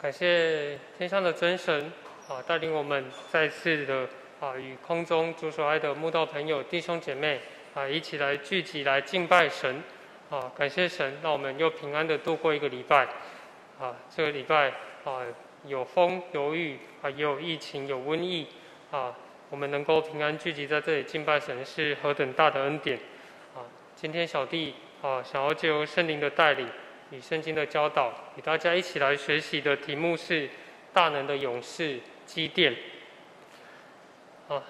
感谢天上的真神啊，带领我们再次的啊，与空中主所爱的慕道朋友、弟兄姐妹啊，一起来聚集来敬拜神啊！感谢神，让我们又平安的度过一个礼拜啊！这个礼拜啊，有风有雨啊，也有疫情有瘟疫啊，我们能够平安聚集在这里敬拜神，是何等大的恩典啊！今天小弟啊，想要借由圣灵的带领。与圣经的教导，与大家一起来学习的题目是“大能的勇士基甸”。啊，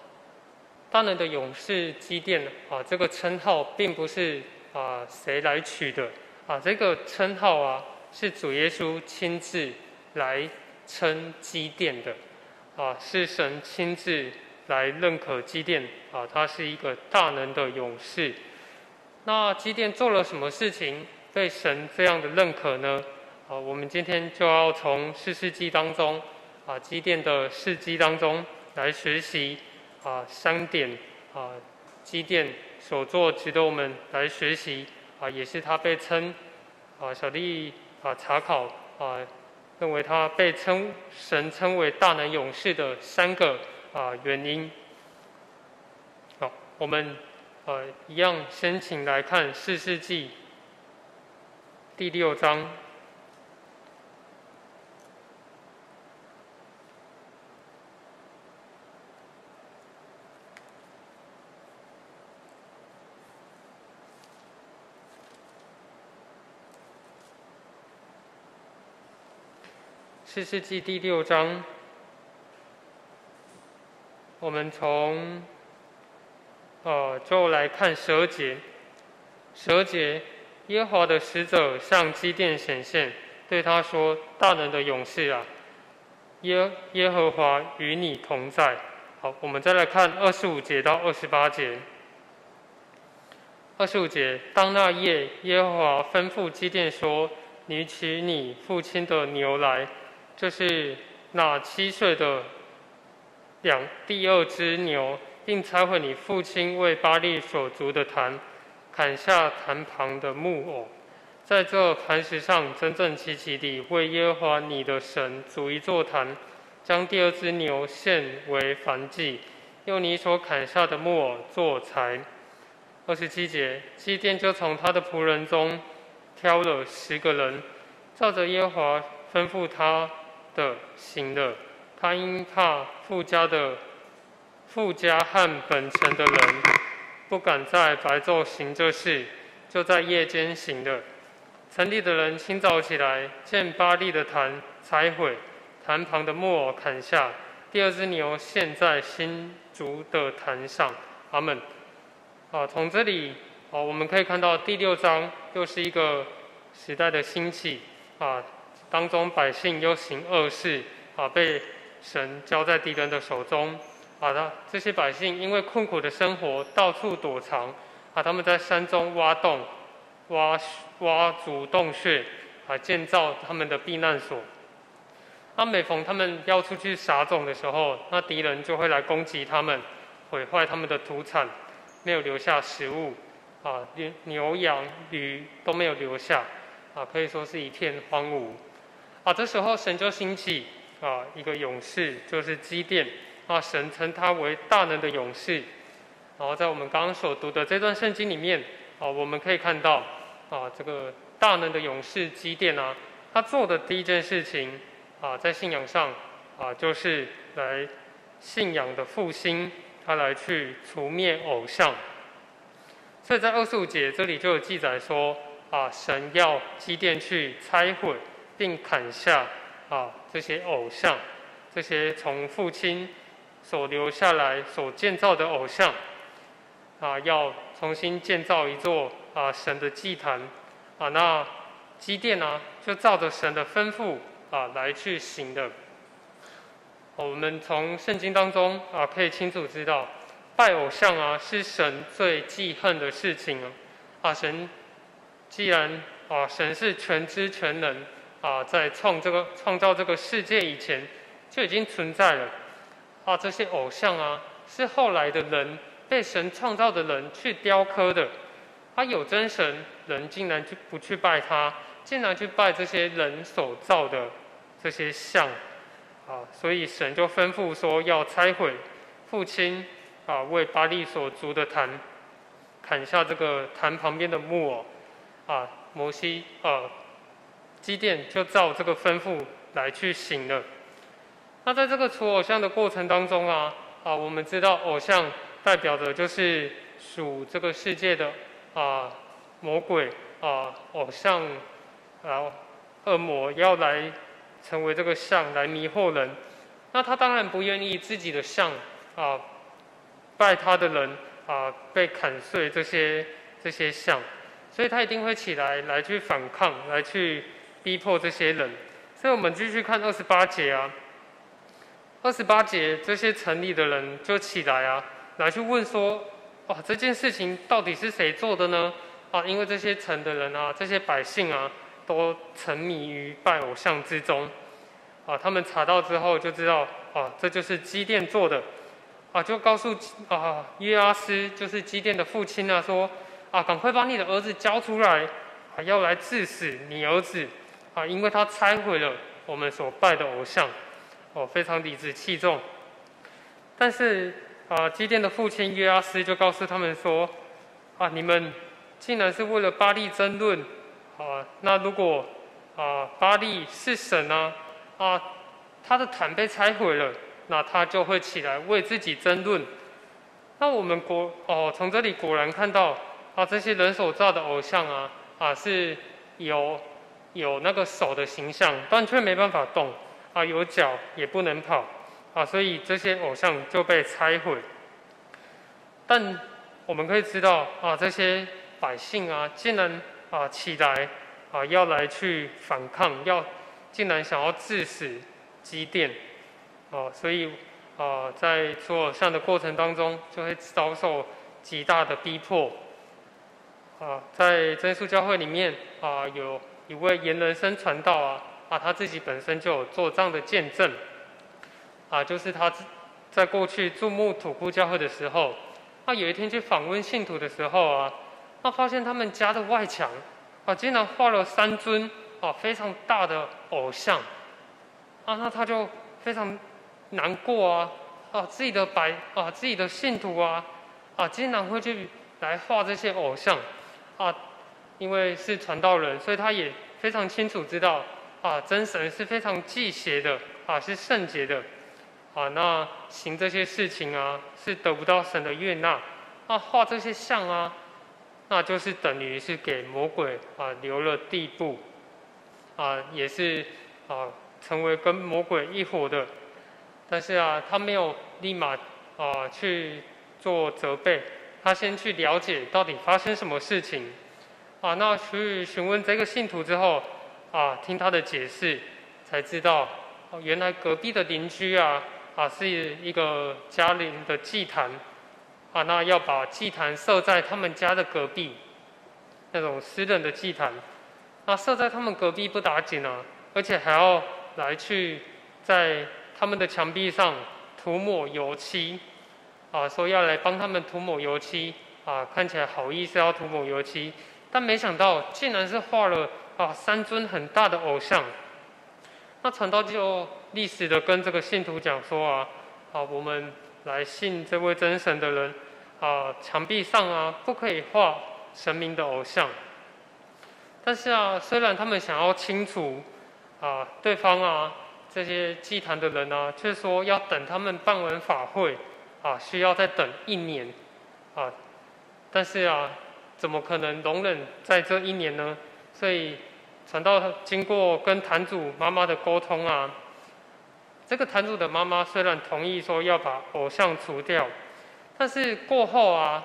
大能的勇士基甸啊，这个称号并不是啊谁来取的啊，这个称号啊是主耶稣亲自来称基甸的啊，是神亲自来认可基甸啊，他是一个大能的勇士。那基甸做了什么事情？对神这样的认可呢？啊，我们今天就要从四世纪当中啊，基甸的事迹当中来学习啊，三点啊，基甸所做值得我们来学习啊，也是他被称啊，小弟啊查考啊，认为他被称神称为大能勇士的三个啊原因。好，我们呃一样先请来看四世纪。第六章，四世纪第六章，我们从呃就来看蛇节，蛇节。耶和华的使者向基甸显现，对他说：“大能的勇士啊，耶耶和华与你同在。”好，我们再来看二十五节到二十八节。二十五节，当那夜，耶和华吩咐基甸说：“你取你父亲的牛来，这是那七岁的两第二只牛，并拆毁你父亲为巴利所筑的坛。”砍下坛旁的木偶，在这磐石上整整齐齐地为耶和华你的神筑一座坛，将第二只牛献为燔祭，用你所砍下的木偶做柴。二十七节，祭奠就从他的仆人中挑了十个人，照着耶和华吩咐他的行的。他因怕富家的富家和本城的人。不敢在白昼行这事，就在夜间行的。城里的人清早起来，见巴利的坛拆毁，坛旁的木偶砍下，第二只牛献在新竹的坛上。阿门。啊，从这里啊，我们可以看到第六章又是一个时代的兴起啊，当中百姓又行恶事啊，被神交在敌人的手中。好的，这些百姓因为困苦的生活，到处躲藏。啊，他们在山中挖洞、挖挖主洞穴，啊，建造他们的避难所。那每逢他们要出去撒种的时候，那敌人就会来攻击他们，毁坏他们的土产，没有留下食物。啊，连牛羊驴都没有留下。啊，可以说是一片荒芜。啊，这时候神就兴起啊一个勇士，就是基甸。啊，神称他为大能的勇士。然后在我们刚刚所读的这段圣经里面，啊，我们可以看到，啊，这个大能的勇士基甸啊，他做的第一件事情，啊，在信仰上，啊，就是来信仰的复兴，他来去除灭偶像。所以在二十五节这里就有记载说，啊，神要基甸去拆毁并砍下啊这些偶像，这些从父亲。所留下来所建造的偶像，啊，要重新建造一座啊神的祭坛，啊，那基殿呢，就照着神的吩咐啊来去行的。我们从圣经当中啊可以清楚知道，拜偶像啊是神最记恨的事情啊。啊，神既然啊神是全知全能啊，在创这个创造这个世界以前就已经存在了。啊，这些偶像啊，是后来的人被神创造的人去雕刻的。他有真神，人竟然去不去拜他，竟然去拜这些人所造的这些像，啊，所以神就吩咐说要拆毁父亲啊为巴利所筑的坛，砍下这个坛旁边的木偶，啊，摩西啊，基甸就照这个吩咐来去行了。那在这个除偶像的过程当中啊，啊，我们知道偶像代表的就是属这个世界的啊魔鬼啊偶像，然后恶魔要来。成为这个像来迷惑人，那他当然不愿意自己的像啊拜他的人啊被砍碎这些这些像，所以他一定会起来来去反抗，来去逼迫这些人。所以我们继续看二十八节啊，二十八节这些城里的人就起来啊，来去问说：哇，这件事情到底是谁做的呢？啊，因为这些城的人啊，这些百姓啊。都沉迷于拜偶像之中，啊，他们查到之后就知道，啊，这就是基甸做的，啊，就告诉啊约阿斯，就是基甸的父亲啊，说，啊，赶快把你的儿子交出来，啊，要来致死你儿子，啊，因为他拆毁了我们所拜的偶像，哦，非常理直气壮。但是啊，基甸的父亲约阿斯就告诉他们说，啊，你们竟然是为了巴利争论。啊，那如果啊巴利是神呢？啊，他的坛被拆毁了，那他就会起来为自己争论。那我们果哦，从这里果然看到啊，这些人所造的偶像啊啊是有有那个手的形象，但却没办法动啊，有脚也不能跑啊，所以这些偶像就被拆毁。但我们可以知道啊，这些百姓啊，竟然。啊，起来啊，要来去反抗，要竟然想要致死基甸，哦，所以啊，在做偶像的过程当中，就会遭受极大的逼迫。啊，在真耶教会里面啊，有一位言人生传道啊，啊，他自己本身就有做这样的见证，啊，就是他在过去注目土库教会的时候，他有一天去访问信徒的时候啊。他发现他们家的外墙啊，竟然画了三尊啊非常大的偶像啊，那他就非常难过啊啊，自己的白啊自己的信徒啊啊，竟然会去来画这些偶像啊，因为是传道人，所以他也非常清楚知道啊，真神是非常忌邪的啊，是圣洁的啊，那行这些事情啊，是得不到神的悦纳啊，画这些像啊。那就是等于是给魔鬼啊留了地步，啊也是啊成为跟魔鬼一伙的，但是啊他没有立马啊去做责备，他先去了解到底发生什么事情，啊那去询问这个信徒之后，啊听他的解释，才知道哦原来隔壁的邻居啊啊是一个家邻的祭坛。啊，那要把祭坛设在他们家的隔壁，那种私人的祭坛，那设在他们隔壁不打紧啊，而且还要来去在他们的墙壁上涂抹油漆，啊，说要来帮他们涂抹油漆，啊，看起来好意思要涂抹油漆，但没想到竟然是画了啊三尊很大的偶像，那传道就历史的跟这个信徒讲说啊，啊我们。来信这位真神的人，啊，墙壁上啊不可以画神明的偶像。但是啊，虽然他们想要清除啊对方啊这些祭坛的人呢，却说要等他们办完法会啊，需要再等一年啊。但是啊，怎么可能容忍在这一年呢？所以传道经过跟坛主妈妈的沟通啊。这个坛主的妈妈虽然同意说要把偶像除掉，但是过后啊，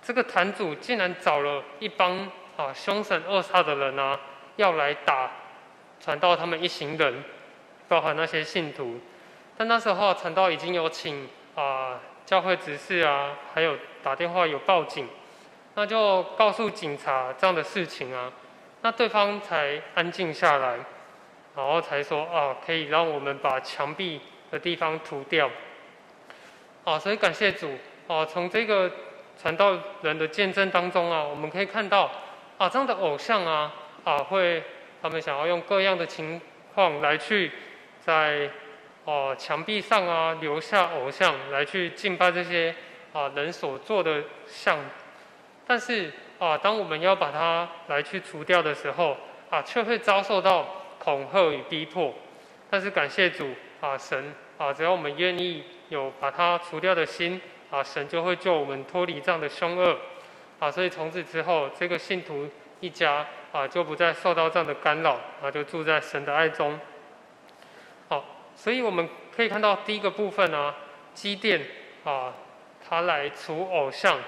这个坛主竟然找了一帮啊凶神恶煞的人啊，要来打传道他们一行人，包含那些信徒。但那时候传道已经有请啊教会执事啊，还有打电话有报警，那就告诉警察这样的事情啊，那对方才安静下来。然后才说啊，可以让我们把墙壁的地方涂掉。啊，所以感谢主啊！从这个传道人的见证当中啊，我们可以看到啊，这样的偶像啊啊，会他们想要用各样的情况来去在哦墙壁上啊留下偶像来去敬拜这些啊人所做的像，但是啊当我们要把它来去除掉的时候啊，却会遭受到恐吓与逼迫。但是感谢主啊神啊，只要我们愿意有把它除掉的心啊，神就会救我们脱离这样的凶恶啊。所以从此之后，这个信徒一家。啊，就不再受到这样的干扰，啊，就住在神的爱中。好，所以我们可以看到第一个部分呢，基甸啊，他来除偶像，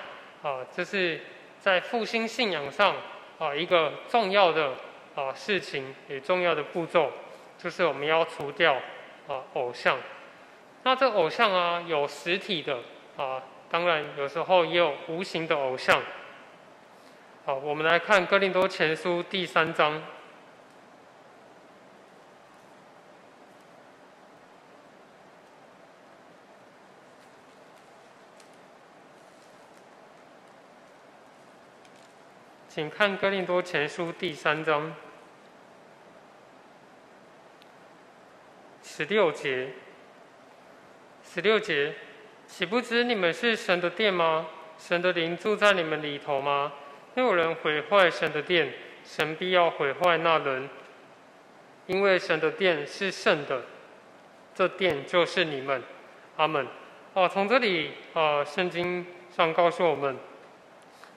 啊，这是在复兴信仰上啊一个重要的啊事情，也重要的步骤，就是我们要除掉啊偶像。那这偶像啊，有实体的啊，当然有时候也有无形的偶像。好，我们来看《哥林多前书》第三章，请看《哥林多前书》第三章十六节。十六节，岂不知你们是神的殿吗？神的灵住在你们里头吗？没有人毁坏神的殿，神必要毁坏那人，因为神的殿是圣的，这殿就是你们。阿门。哦，从这里呃，圣经上告诉我们，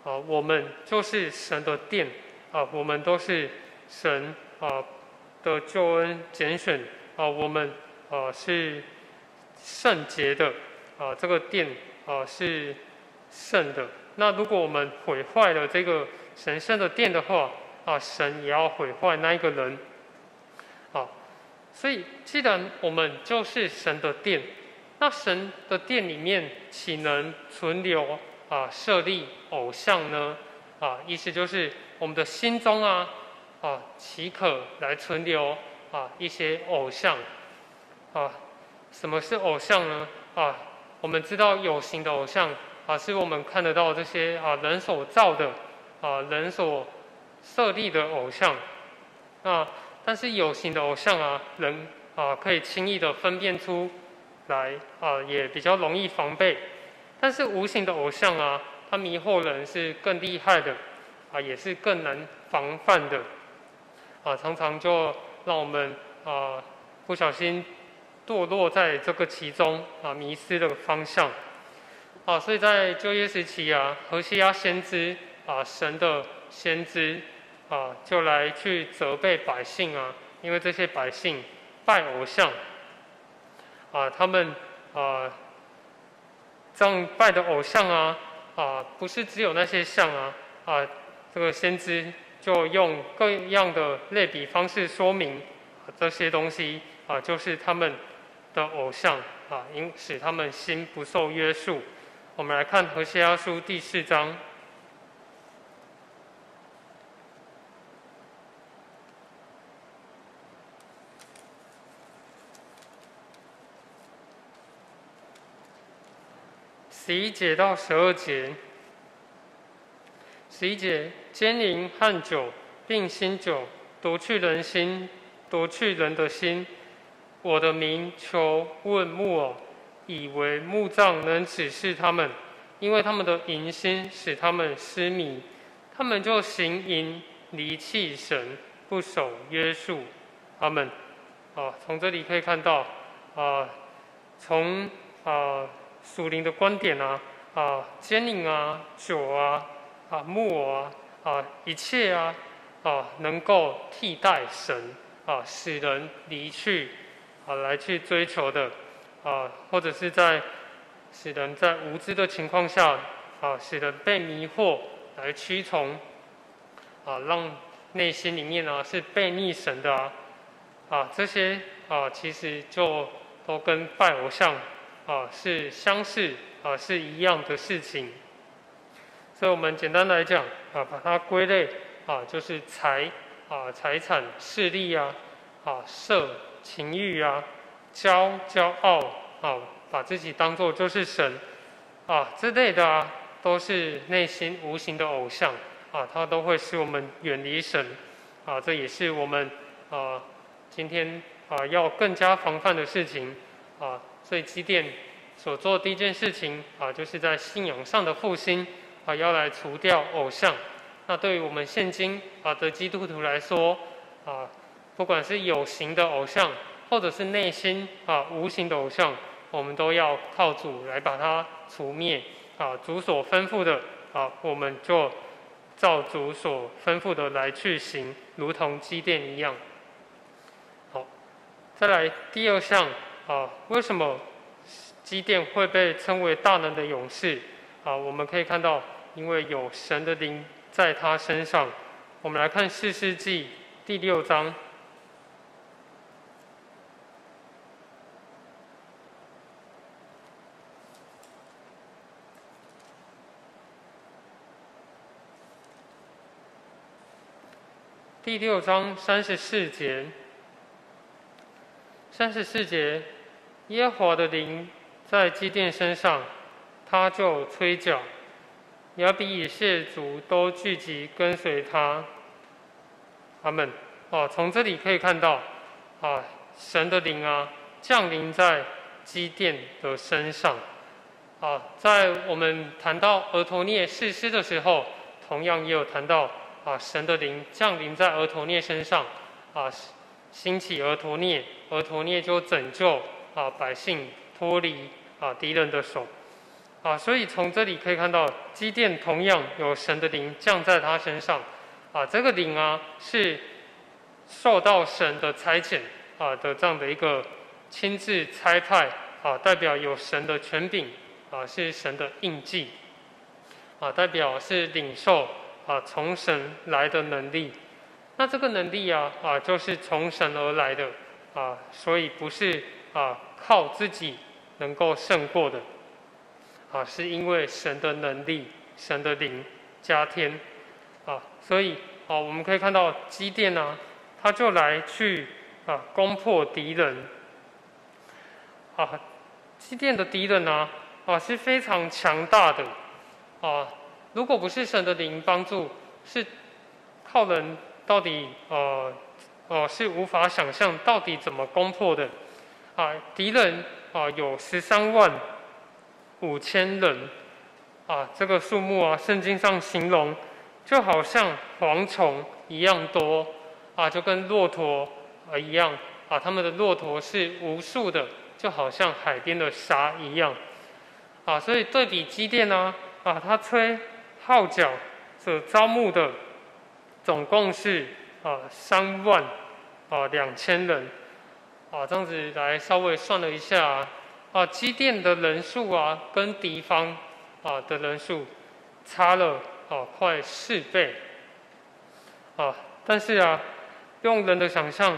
啊，我们就是神的殿，啊，我们都是神啊的救恩拣选，啊，我们啊是圣洁的，啊，这个殿啊是圣的。那如果我们毁坏了这个神圣的殿的话，啊，神也要毁坏那一个人，啊，所以既然我们就是神的殿，那神的殿里面岂能存留啊设立偶像呢？啊，意思就是我们的心中啊，啊，岂可来存留啊一些偶像？啊，什么是偶像呢？啊，我们知道有形的偶像。啊，是我们看得到这些啊人所造的啊人所设立的偶像啊，但是有形的偶像啊，人啊可以轻易的分辨出来啊，也比较容易防备。但是无形的偶像啊，它迷惑人是更厉害的啊，也是更难防范的啊，常常就让我们啊不小心堕落在这个其中啊，迷失了方向。啊，所以在旧约时期啊，何西阿先知啊，神的先知啊，就来去责备百姓啊，因为这些百姓拜偶像啊，他们啊，这样拜的偶像啊啊，不是只有那些像啊啊，这个先知就用各样的类比方式说明这些东西啊，就是他们的偶像啊，因使他们心不受约束。我们来看《何西阿书》第四章十一节到十二节。十一节：奸淫和酒，并新酒，夺去人心，夺去人的心。我的名求问木偶。以为墓葬能指示他们，因为他们的淫心使他们失迷，他们就行淫离弃神，不守约束。他们啊，从这里可以看到啊，从啊属灵的观点啊啊，奸淫啊、酒啊、啊木偶啊啊，一切啊啊，能够替代神啊，使人离去啊，来去追求的。啊，或者是在使人在无知的情况下，啊，使人被迷惑来屈从，啊，让内心里面呢是被逆神的啊，啊，这些啊其实就都跟拜偶像啊是相似啊是一样的事情，所以我们简单来讲啊，把它归类啊就是财啊财产势力啊啊色情欲啊。骄骄傲啊，把自己当做就是神啊之类的啊，都是内心无形的偶像啊，它都会使我们远离神啊。这也是我们啊今天啊要更加防范的事情啊，所以基甸所做第一件事情啊，就是在信仰上的复兴啊，要来除掉偶像。那对于我们现今啊的基督徒来说啊，不管是有形的偶像，或者是内心啊无形的偶像，我们都要靠主来把它除灭啊。主所吩咐的啊，我们就。照主所吩咐的来去行，如同积电一样。好，再来第二项啊，为什么积电会被称为大能的勇士？啊，我们可以看到，因为有神的灵在他身上。我们来看四世纪第六章。第六章三十四节，三十四节，耶和华的灵在基甸身上，他就吹角，亚比以谢族都聚集跟随他。阿门。哦，从这里可以看到，啊，神的灵啊，降临在基甸的身上。啊，在我们谈到俄陀涅誓师的时候，同样也有谈到。啊，神的灵降临在俄陀涅身上，啊，兴起俄陀涅，俄陀涅就拯救啊百姓脱离啊敌人的手，啊，所以从这里可以看到，基甸同样有神的灵降在他身上，啊，这个灵啊是受到神的差遣啊的这样的一个亲自差派，啊，代表有神的权柄，啊，是神的印记，啊，代表是领受。啊，从神来的能力，那这个能力啊，啊，就是从神而来的啊，所以不是啊靠自己能够胜过的。啊，是因为神的能力、神的灵加添。啊，所以啊，我们可以看到基甸啊，他就来去啊攻破敌人。啊，基甸的敌人呢啊是非常强大的。啊。如果不是神的灵帮助，是靠人到底呃呃是无法想象到底怎么攻破的。啊！敌人啊有十三万五千人啊，这个数目啊，圣经上形容就好像蝗虫一样多啊，就跟骆驼啊一样啊，他们的骆驼是无数的，就好像海边的沙一样啊，所以对比机电呢啊，他吹。号角所招募的总共是啊三万啊两千人啊，这样子来稍微算了一下啊，机电的人数啊跟敌方啊的人数差了啊快四倍啊，但是啊用人的想象，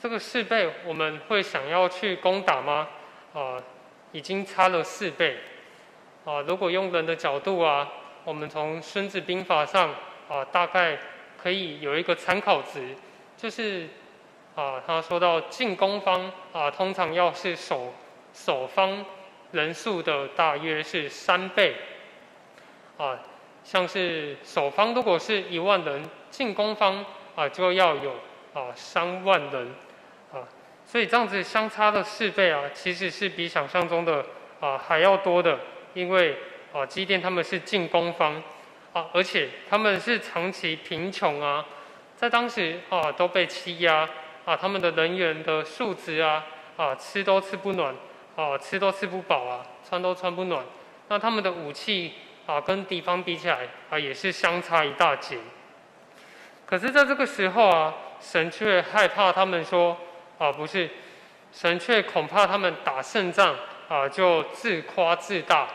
这个四倍我们会想要去攻打吗？啊，已经差了四倍啊，如果用人的角度啊。我们从《孙子兵法》上啊，大概可以有一个参考值，就是啊，他说到进攻方啊，通常要是守守方人数的大约是三倍啊，像是守方如果是一万人，进攻方啊就要有啊三万人啊，所以这样子相差的四倍啊，其实是比想象中的啊还要多的，因为。啊，基甸他们是进攻方，啊，而且他们是长期贫穷啊，在当时啊都被欺压啊，他们的人员的素质啊，啊吃都吃不暖，啊吃都吃不饱啊，穿都穿不暖，那他们的武器啊跟敌方比起来啊也是相差一大截。可是在这个时候啊，神却害怕他们说啊不是，神却恐怕他们打胜仗啊就自夸自大。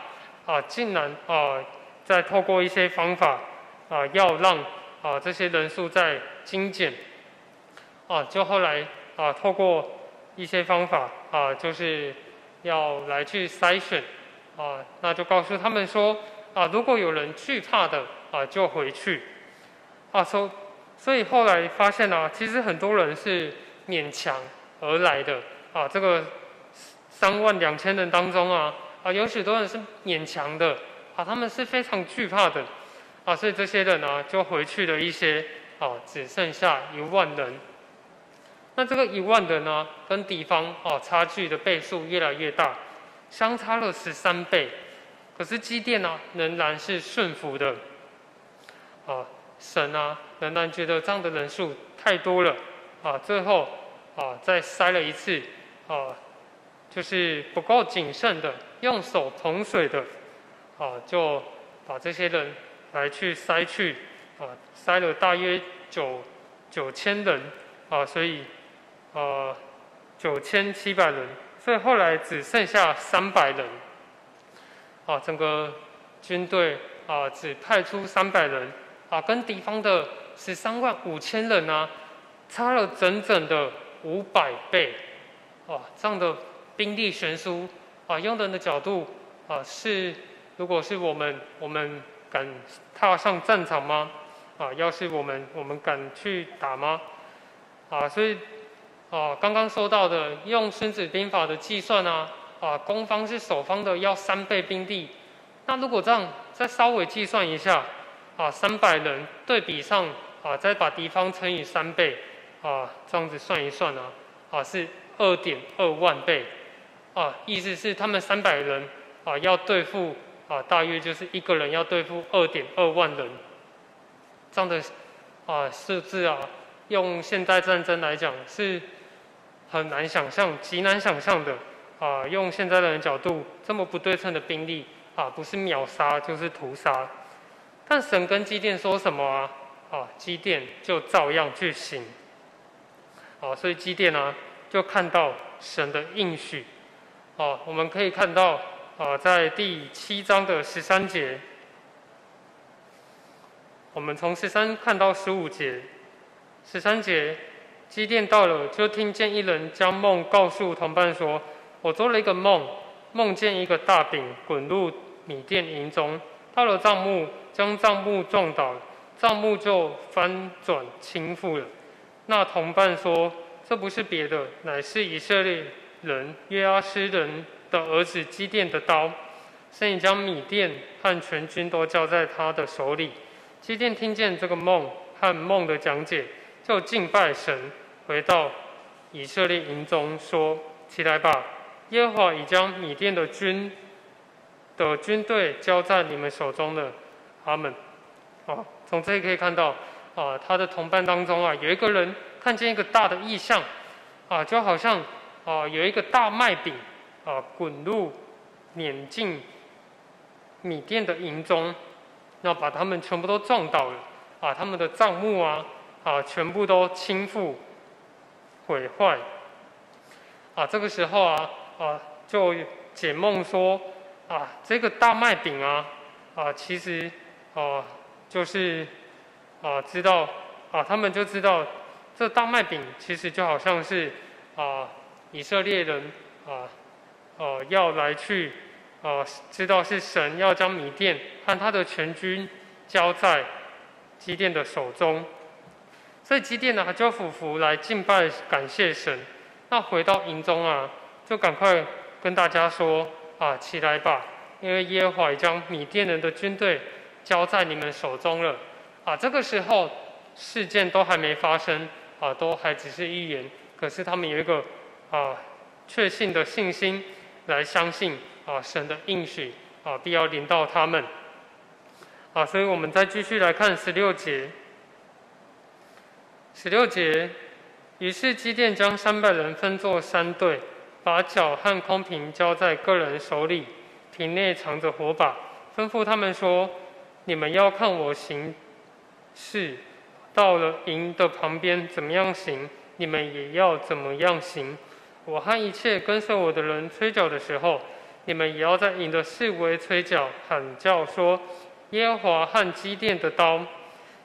啊，竟然啊，再透过一些方法啊，要让啊这些人数在精简啊，就后来啊，透过一些方法啊，就是要来去筛选啊，那就告诉他们说啊，如果有人惧怕的啊，就回去啊，所，所以后来发现啊，其实很多人是勉强而来的啊，这个三万两千人当中啊。啊，有许多人是勉强的，啊，他们是非常惧怕的，啊，所以这些人呢就回去了一些，啊，只剩下一万人。那这个一万人呢，跟敌方哦差距的倍数越来越大，相差了十三倍。可是基甸呢，仍然是顺服的。啊，神啊，仍然觉得这样的人数太多了。啊，最后啊，再筛了一次，啊，就是不够谨慎的，用手捧水的，啊，就把这些人来去筛去，啊，筛了大约九九千人，啊，所以，呃，九千七百人，所以后来只剩下三百人，啊，整个军队啊，只派出三百人，啊，跟敌方的十三万五千人啊。差了整整的五百倍，哇！这样的兵力悬殊啊，用人的角度啊，是如果是我们，我们敢踏上战场吗？啊，要是我们，我们敢去打吗？啊，所以啊，刚刚说到的用《孙子兵法》的计算啊，啊，攻方是守方的要三倍兵力，那如果这样再稍微计算一下，啊，三百人对比上啊，再把敌方乘以三倍。啊，这样子算一算啊，啊是二点二万倍，啊，意思是他们三百人啊要对付啊，大约就是一个人要对付二点二万人，这样的啊数字啊，用现代战争来讲是很难想象，极难想象的啊。用现在的人角度，这么不对称的兵力啊，不是秒杀就是屠杀。但神跟基甸说什么啊？啊，基甸就照样去行。啊，所以基甸呢，就看到神的应许。啊，我们可以看到啊，在第七章的十三节，我们从十三看到十五节。十三节，基甸到了，就听见一人将梦告诉同伴说：“我做了一个梦，梦见一个大饼滚入米店营中，到了帐幕，将帐幕撞倒，帐幕就翻转倾覆了。”那同伴说：“这不是别的，乃是以色列人约阿斯人的儿子基甸的刀。圣已将米甸和全军都交在他的手里。”基甸听见这个梦和梦的讲解，就敬拜神，回到以色列营中说：“起来吧，耶和华已将米甸的军的军队交在你们手中了。”阿门。啊，从这里可以看到。啊，他的同伴当中啊，有一个人看见一个大的异象，啊，就好像啊，有一个大麦饼啊，滚入碾进米店的营中，那把他们全部都撞倒了，啊，他们的账目啊，啊，全部都倾覆毁坏。啊，这个时候啊，啊，就解梦说，啊，这个大麦饼啊，啊，其实啊，就是。啊，知道啊，他们就知道这大麦饼其实就好像是啊，以色列人啊，呃，要来去啊，知道是神要将米店和他的全军交在基甸的手中，所以基甸呢就俯伏来敬拜感谢神。那回到营中啊，就赶快跟大家说啊，起来吧，因为耶和华将米甸人的军队交在你们手中了。啊，这个时候事件都还没发生，啊，都还只是预言。可是他们有一个啊确信的信心来相信啊神的应许啊必要临到他们。啊，所以我们再继续来看十六节。十六节，于是基甸将三百人分作三队，把脚和空瓶交在个人手里，瓶内藏着火把，吩咐他们说：“你们要看我行。”是，到了营的旁边，怎么样行，你们也要怎么样行。我和一切跟随我的人吹角的时候，你们也要在营的四围吹角，喊叫说：耶和华和基甸的刀。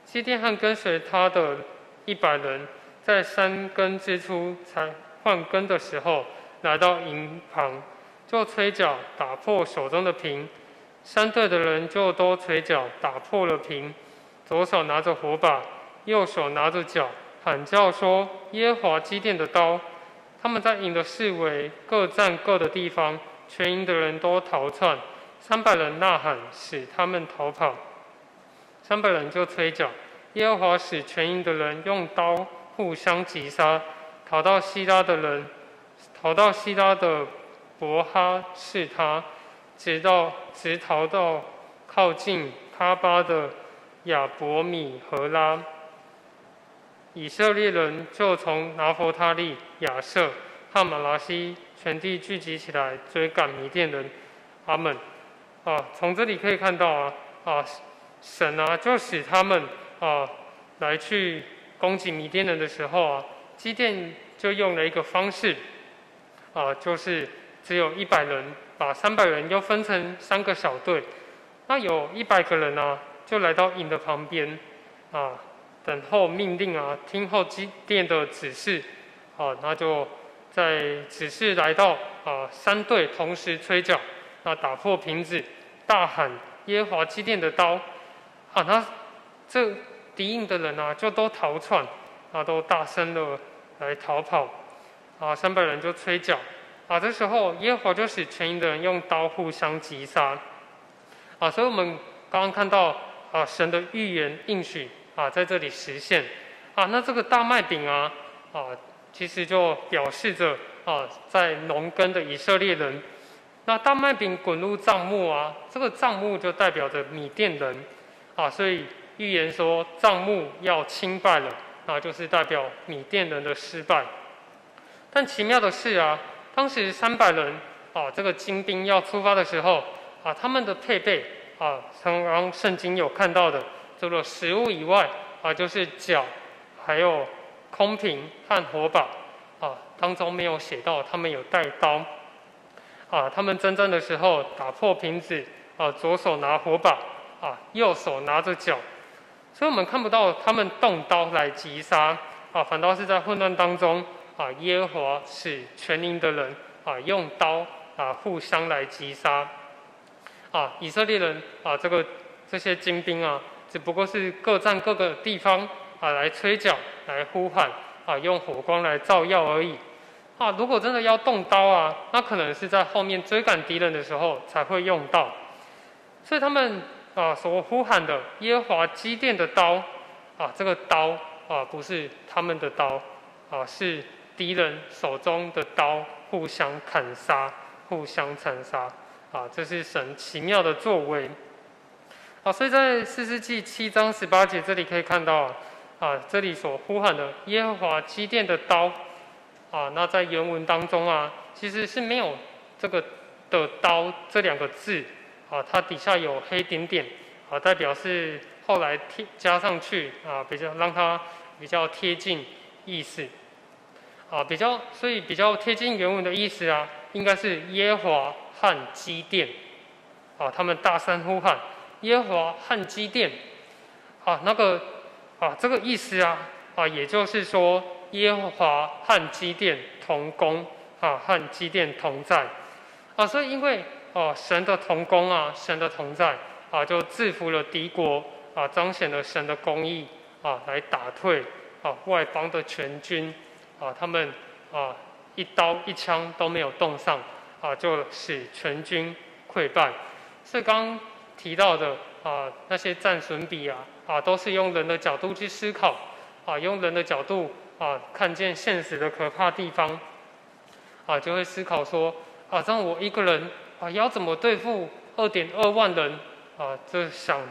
基甸和跟随他的一百人，在三更之初才换更的时候，来到营旁，就吹角打破手中的瓶。三队的人就都吹角打破了瓶。左手拿着火把，右手拿着脚，喊叫说：“耶华基殿的刀！”他们在营的四围各站各的地方，全营的人都逃窜。三百人呐喊，使他们逃跑。三百人就吹角，耶和华使全营的人用刀互相击杀。逃到希拉的人，逃到希拉的伯哈是他，直到直逃到靠近他巴的亚伯米和拉。以色列人就从拿佛他利、亚瑟和马拉西全地聚集起来追赶迷甸人。阿门。啊，从这里可以看到啊，啊，神啊，就使他们啊来去攻击米甸人的时候啊，基甸就用了一个方式，啊，就是只有一百人，把三百人又分成三个小队，那有一百个人呢，就来到营的旁边，啊。等候命令啊，听候机电的指示，啊，那就在指示来到啊，三队同时吹角，那打破瓶子，大喊耶华机电的刀，啊，那这敌营的人啊，就都逃窜，啊，都大声的来逃跑，啊，三百人就吹角，啊，这时候耶和华就使全营的人用刀互相击杀，啊，所以我们刚刚看到啊，神的预言应许。啊，在这里实现，啊，那这个大麦饼啊，啊，其实就表示着啊，在农耕的以色列人，那大麦饼滚入帐幕啊，这个帐幕就代表着米甸人，啊，所以预言说帐幕要倾败了，啊，就是代表米甸人的失败。但奇妙的是啊，当时三百人啊，这个精兵要出发的时候，啊，他们的配备啊，从刚圣经有看到的。除了食物以外，啊，就是脚，还有空瓶和火把，啊，当中没有写到他们有带刀，啊，他们征战的时候打破瓶子，啊，左手拿火把，啊，右手拿着脚，所以我们看不到他们动刀来击杀，啊，反倒是在混乱当中，啊，耶和华使全营的人，啊，用刀，啊，互相来击杀，啊，以色列人，啊，这个这些精兵啊。只不过是各占各个地方啊，来吹角，来呼喊啊，用火光来照耀而已啊。如果真的要动刀啊，那可能是在后面追赶敌人的时候才会用到。所以他们啊所呼喊的耶和华基甸的刀啊，这个刀啊不是他们的刀啊，是敌人手中的刀，互相砍杀，互相残杀啊，这是神奇妙的作为。啊，所以在四世纪七章十八节这里可以看到，啊，啊这里所呼喊的耶和华基甸的刀，啊，那在原文当中啊，其实是没有这个的刀这两个字，啊，它底下有黑点点，啊，代表是后来贴加上去，啊，比较让它比较贴近意思，啊，比较所以比较贴近原文的意思啊，应该是耶和华和基甸，啊，他们大声呼喊。耶和华和基甸，啊，那个啊，这个意思啊，啊，也就是说，耶和华和基甸同工，啊，和基甸同在，啊，所以因为啊，神的同工啊，神的同在，啊，就制服了敌国，啊，彰显了神的公义，啊，来打退啊外邦的全军，啊，他们啊一刀一枪都没有动上，啊，就使全军溃败，所以刚。提到的啊，那些战损比啊，啊，都是用人的角度去思考，啊，用人的角度啊，看见现实的可怕地方，啊，就会思考说，啊，让我一个人啊，要怎么对付二点二万人啊？这想，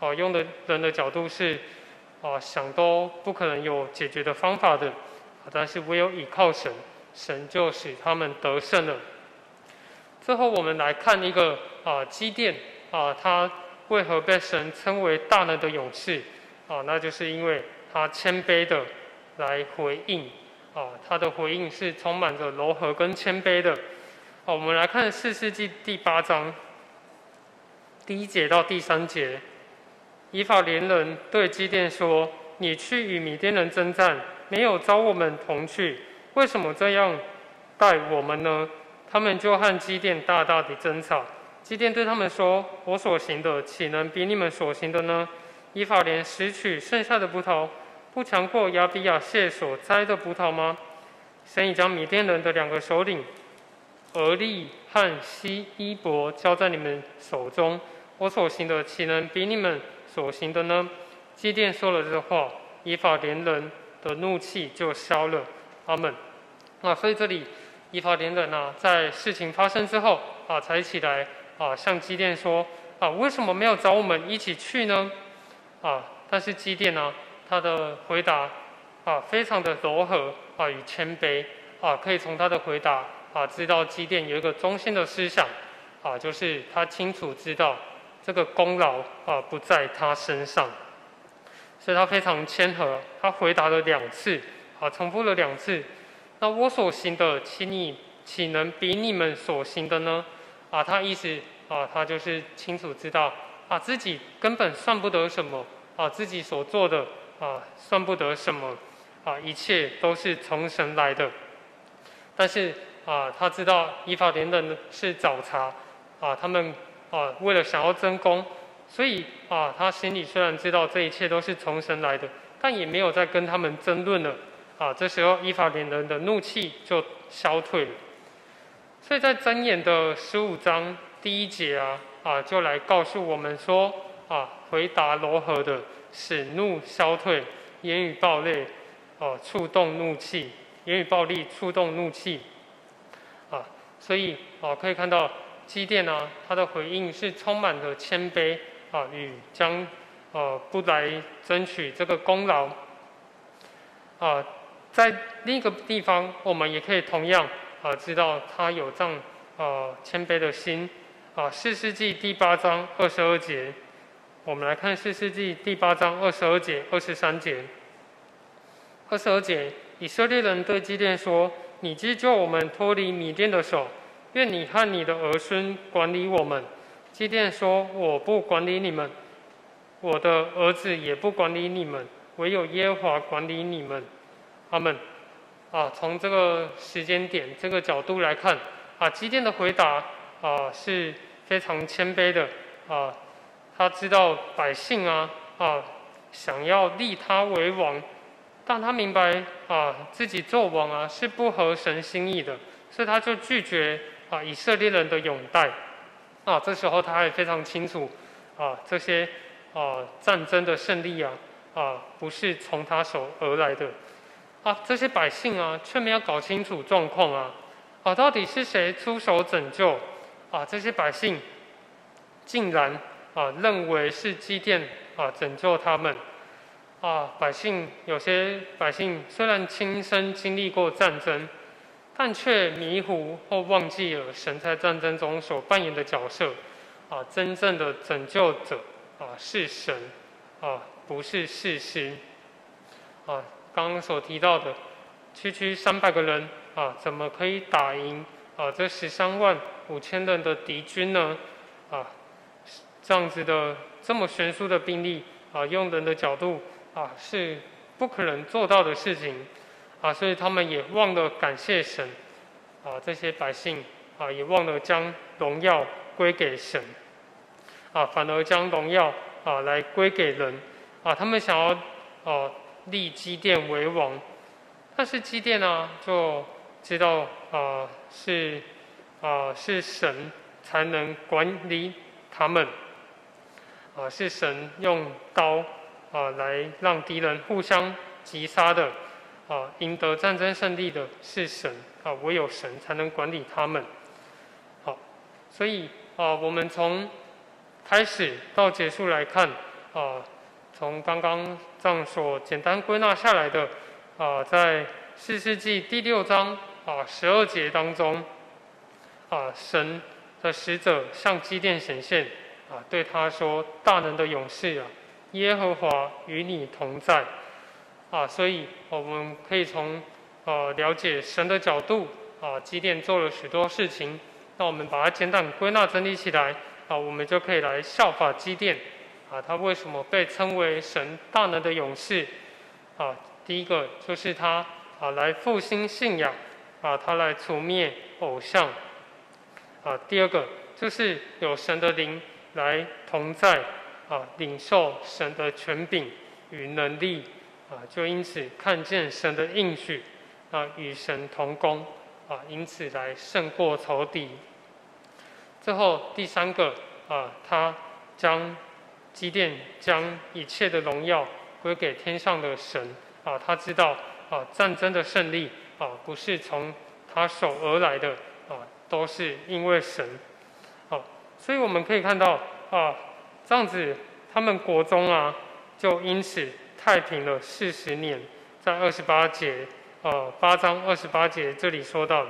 啊，用的人的角度是，啊，想都不可能有解决的方法的，啊，但是唯有倚靠神，神就使他们得胜了。最后，我们来看一个啊，积淀。啊，他为何被神称为大能的勇士？啊，那就是因为他谦卑的来回应。啊，他的回应是充满着柔和跟谦卑的。好，我们来看四世纪第八章第一节到第三节。以法连人对基甸说：“你去与米甸人征战，没有招我们同去，为什么这样待我们呢？”他们就和基甸大大的争吵。基甸对他们说：“我所行的，岂能比你们所行的呢？以法莲拾取剩下的葡萄，不强过亚比亚谢所摘的葡萄吗？神已将米甸人的两个首领俄利和西伊伯交在你们手中，我所行的，岂能比你们所行的呢？”基甸说了这话，以法莲人的怒气就消了，阿门。啊，所以这里以法莲人呢，在事情发生之后啊，才起来啊，向基甸说啊，为什么没有找我们一起去呢？啊，但是基甸呢，他的回答啊，非常的柔和啊与谦卑啊，可以从他的回答啊，知道基甸有一个中心的思想啊，就是他清楚知道这个功劳啊不在他身上。所以他非常谦和，他回答了两次，啊，重复了两次。那我所行的，岂你岂能比你们所行的呢？啊，他意思啊，他就是清楚知道，啊，自己根本算不得什么，啊，自己所做的啊，算不得什么，啊，一切都是从神来的。但是啊，他知道以法莲人是找茬，啊，他们啊，为了想要争功。所以啊，他心里虽然知道这一切都是从神来的，但也没有再跟他们争论了。啊，这时候依法连人的怒气就消退了。所以在箴言的十五章第一节啊，啊，就来告诉我们说，啊，回答柔和的，使怒消退；言语暴烈，哦，触动怒气；言语暴力，触动怒气。所以啊，可以看到基甸啊，他的回应是充满着谦卑。啊，与将，呃，不来争取这个功劳。啊，在另一个地方，我们也可以同样啊，知道他有这样啊谦卑的心。啊，四世纪第八章二十二节，我们来看四世纪第八章二十二节、二十三节。二十二节，以色列人对基甸说：“你既救我们脱离米甸的手，愿你和你的儿孙管理我们。”基甸说：“我不管理你们，我的儿子也不管理你们，唯有耶和华管理你们。”阿门。啊，从这个时间点、这个角度来看，啊，基甸的回答啊是非常谦卑的。啊，他知道百姓啊啊想要立他为王，但他明白啊自己做王啊是不合神心意的，所以他就拒绝啊以色列人的拥戴。啊，这时候他还非常清楚，啊，这些啊战争的胜利啊，啊不是从他手而来的，啊这些百姓啊却没有搞清楚状况啊，啊到底是谁出手拯救？啊这些百姓竟然啊认为是基甸啊拯救他们，啊百姓有些百姓虽然亲身经历过战争。但却迷糊或忘记了神在战争中所扮演的角色，啊，真正的拯救者啊是神，啊不是事实，啊刚刚所提到的区区三百个人啊，怎么可以打赢啊这十三万五千人的敌军呢？啊，这样子的这么悬殊的兵力啊，用人的角度啊是不可能做到的事情。啊，所以他们也忘了感谢神，啊，这些百姓啊也忘了将荣耀归给神，啊，反而将荣耀啊来归给人，啊，他们想要啊立基甸为王，但是基甸呢就知道啊是啊是神才能管理他们，啊是神用刀啊来让敌人互相击杀的。啊，赢得战争胜利的是神啊，唯有神才能管理他们。好，所以啊，我们从开始到结束来看啊，从刚刚这样所简单归纳下来的啊，在四世纪第六章啊十二节当中啊，神的使者向基甸显现啊，对他说：“大能的勇士啊，耶和华与你同在。”啊，所以我们可以从呃了解神的角度啊，基甸做了许多事情，那我们把它简短归纳整理起来啊，我们就可以来效法基甸啊，他为什么被称为神大能的勇士啊？第一个就是他啊来复兴信仰啊，他来除灭偶像啊，第二个就是有神的灵来同在啊，领受神的权柄与能力。啊，就因此看见神的应许，啊，与神同工，啊，因此来胜过仇敌。最后第三个，啊，他将基甸将一切的荣耀归给天上的神，啊，他知道，啊，战争的胜利，啊，不是从他手而来的啊，都是因为神。好，所以我们可以看到啊，这样子他们国中啊，就因此太平了四十年，在二十八节，呃，八章二十八节这里说到，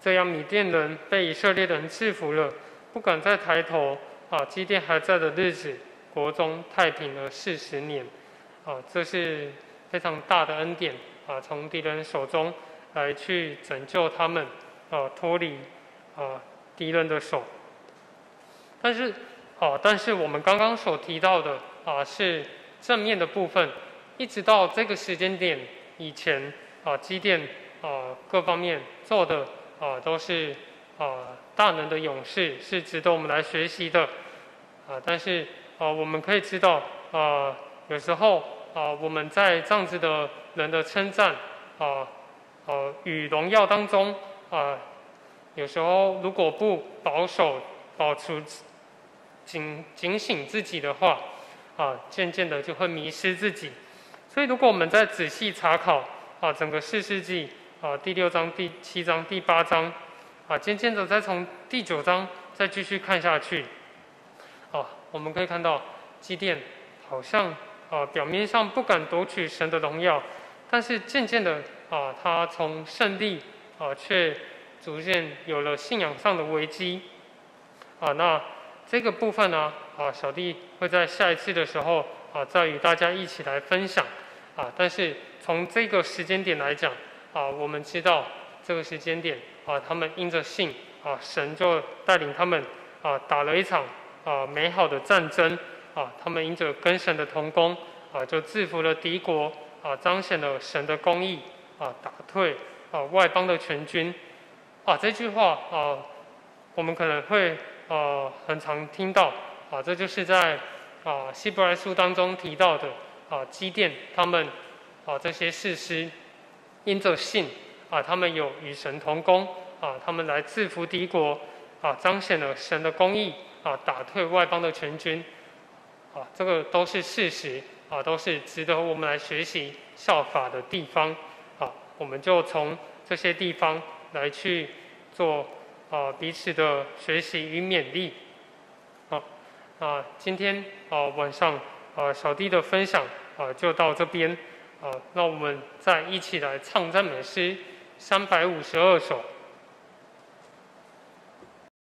这样米甸人被以色列人制服了，不敢再抬头啊，基甸还在的日子，国中太平了四十年，啊，这是非常大的恩典啊，从敌人手中来去拯救他们，啊，脱离啊。敌人的手，但是，啊，但是我们刚刚所提到的啊，是正面的部分，一直到这个时间点以前啊，机电啊各方面做的啊都是啊大能的勇士，是值得我们来学习的啊。但是啊，我们可以知道啊，有时候啊，我们在这样子的人的称赞啊，呃与荣耀当中啊。有时候，如果不保守、保持警警醒自己的话，啊，渐渐的就会迷失自己。所以，如果我们在仔细查考啊，整个四世纪啊，第六章、第七章、第八章，啊，渐渐的再从第九章再继续看下去，啊，我们可以看到基甸好像啊，表面上不敢夺取神的荣耀，但是渐渐的啊，他从胜利啊，却逐渐有了信仰上的危机，啊，那这个部分呢，啊，小弟会在下一次的时候啊，再与大家一起来分享，啊，但是从这个时间点来讲，啊，我们知道这个时间点，啊，他们因着信，啊，神就带领他们，啊，打了一场啊美好的战争，啊，他们因着跟神的同工，啊，就制服了敌国，啊，彰显了神的公义，啊，打退啊外邦的全军。啊，这句话啊，我们可能会呃很常听到啊，这就是在啊希伯来书当中提到的啊，基甸他们啊这些事师因着信啊，他们有与神同工啊，他们来制服敌国啊，彰显了神的公义啊，打退外邦的全军啊，这个都是事实啊，都是值得我们来学习效法的地方啊，我们就从这些地方。来去做啊彼此的学习与勉励，好啊，今天啊晚上啊小弟的分享啊就到这边啊，那我们再一起来唱赞美诗三百五十二首。